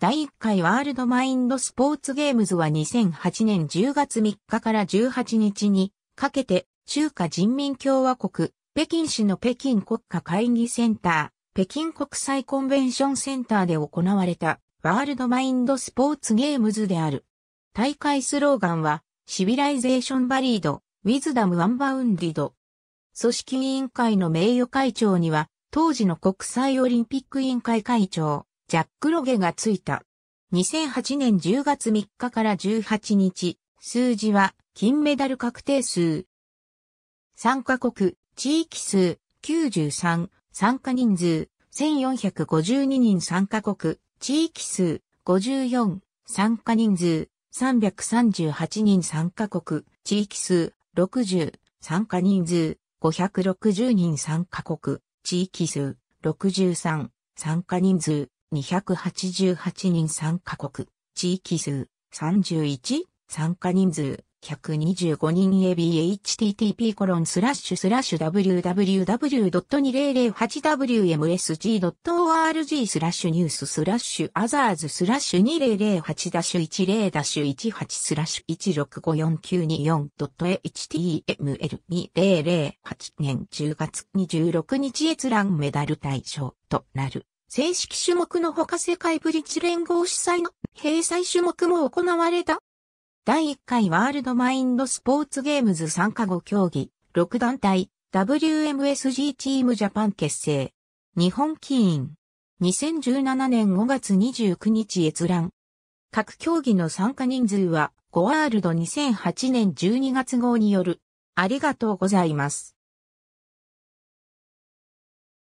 第1回ワールドマインドスポーツゲームズは2008年10月3日から18日にかけて中華人民共和国北京市の北京国家会議センター、北京国際コンベンションセンターで行われたワールドマインドスポーツゲームズである。大会スローガンは Civilization Varied、Wisdom Unbounded。組織委員会の名誉会長には当時の国際オリンピック委員会会長、ジャック・ロゲがついた。2008年10月3日から18日、数字は金メダル確定数。参加国、地域数、93、参加人数、1452人参加国、地域数、54、参加人数、338人参加国、地域数、60、参加人数、560人参加国、地域数、63、参加人数、288人参加国、地域数、31、参加人数、125人 ABHTTP コロンスラッシュスラッシュ www.2008wmsg.org スラッシュニューススラッシュ others スラッシュ2008-10-18スラッシュ 1654924.html2008 年10月26日閲覧メダル対象となる。正式種目のほか世界ブリッジ連合主催の閉鎖種目も行われた。第1回ワールドマインドスポーツゲームズ参加後競技、6団体、WMSG チームジャパン結成。日本起員。2017年5月29日閲覧。各競技の参加人数は、5ワールド2008年12月号による。ありがとうございます。